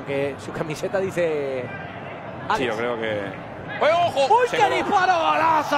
Aunque su camiseta dice. Sí, yo creo que. ¡Ojo! ¡Uy, qué disparo! ¡Golazo!